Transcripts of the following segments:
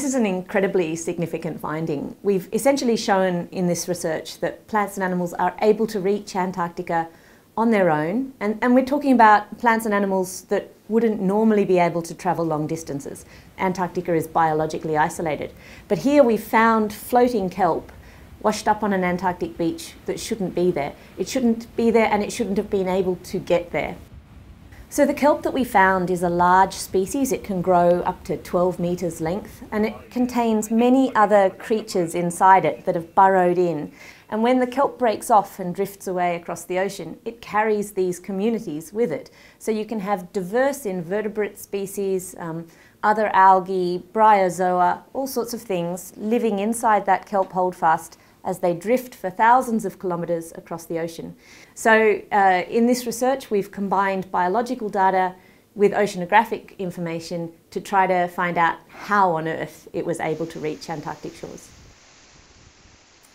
This is an incredibly significant finding. We've essentially shown in this research that plants and animals are able to reach Antarctica on their own, and, and we're talking about plants and animals that wouldn't normally be able to travel long distances. Antarctica is biologically isolated. But here we found floating kelp washed up on an Antarctic beach that shouldn't be there. It shouldn't be there and it shouldn't have been able to get there. So the kelp that we found is a large species. It can grow up to 12 metres length and it contains many other creatures inside it that have burrowed in. And when the kelp breaks off and drifts away across the ocean, it carries these communities with it. So you can have diverse invertebrate species, um, other algae, bryozoa, all sorts of things living inside that kelp holdfast as they drift for thousands of kilometres across the ocean. So uh, in this research we've combined biological data with oceanographic information to try to find out how on earth it was able to reach Antarctic shores.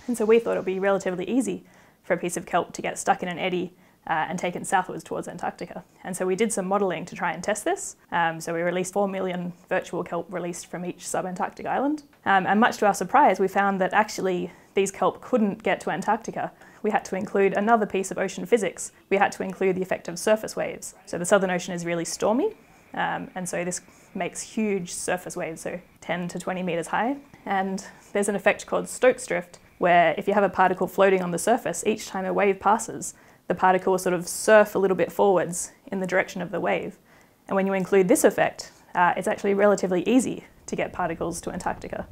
And so we thought it would be relatively easy for a piece of kelp to get stuck in an eddy uh, and taken southwards towards Antarctica. And so we did some modelling to try and test this. Um, so we released 4 million virtual kelp released from each sub-Antarctic island. Um, and much to our surprise, we found that actually these kelp couldn't get to Antarctica. We had to include another piece of ocean physics. We had to include the effect of surface waves. So the Southern Ocean is really stormy, um, and so this makes huge surface waves, so 10 to 20 metres high. And there's an effect called Stokes drift, where if you have a particle floating on the surface, each time a wave passes, the particle will sort of surf a little bit forwards in the direction of the wave. And when you include this effect, uh, it's actually relatively easy to get particles to Antarctica.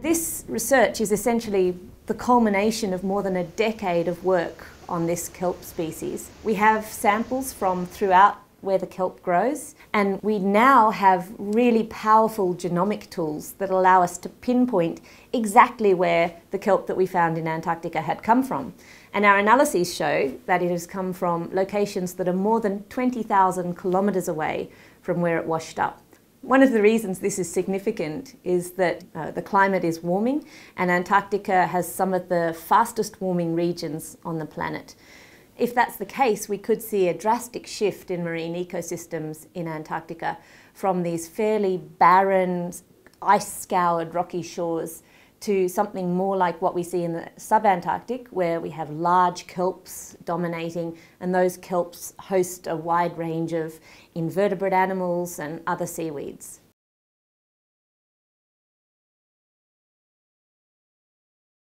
This research is essentially the culmination of more than a decade of work on this kelp species. We have samples from throughout where the kelp grows and we now have really powerful genomic tools that allow us to pinpoint exactly where the kelp that we found in Antarctica had come from. And our analyses show that it has come from locations that are more than 20,000 kilometres away from where it washed up. One of the reasons this is significant is that uh, the climate is warming and Antarctica has some of the fastest warming regions on the planet. If that's the case, we could see a drastic shift in marine ecosystems in Antarctica from these fairly barren, ice-scoured rocky shores to something more like what we see in the subantarctic, where we have large kelps dominating, and those kelps host a wide range of invertebrate animals and other seaweeds.